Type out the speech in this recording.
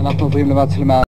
כעת. ואנחנו עוברים למצלמה